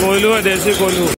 कोयलू है देसी कोयलू।